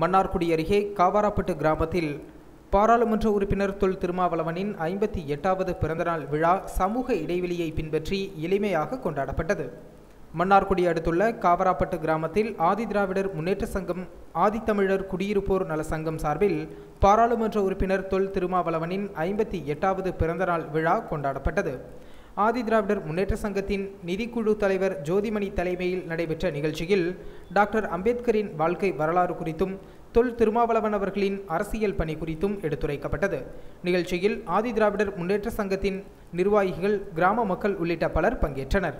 மன்னார்குடி அருகே காவாராப்பட்டு கிராமத்தில் பாராளுமன்ற உறுப்பினர் தொல் திருமாவளவனின் ஐம்பத்தி எட்டாவது பிறந்தநாள் விழா சமூக இடைவெளியை பின்பற்றி எளிமையாக கொண்டாடப்பட்டது. மன்னார்குடி அடுத்துள்ள காவராப்பட்டு கிராமத்தில் ஆதிதிராவிடர் முன்னேற்ற சங்கம் ஆதித்தமிழர் குடியிருப்போர் நல சங்கம் சார்பில் பாராளுமன்ற உறுப்பினர் தொல் திருமாவளவனின் ஐம்பத்தி எட்டாவது பிறந்தநாள் விழா கொண்டாடப்பட்டது. ஆதிதிராவிடர் முன்னேற்ற சங்கத்தின் நிதிக்குழு தலைவர் ஜோதிமணி தலைமையில் நடைபெற்ற நிகழ்ச்சியில் டாக்டர் அம்பேத்கரின் வாழ்க்கை வரலாறு குறித்தும் தொல் திருமாவளவன் அவர்களின் அரசியல் பணி குறித்தும் எடுத்துரைக்கப்பட்டது. நிகழ்ச்சியில் ஆதிதிராவிடர் முன்னேற்ற சங்கத்தின் நிர்வாகிகள் கிராம மக்கள் உள்ளிட்ட பலர் பங்கேற்றனர்.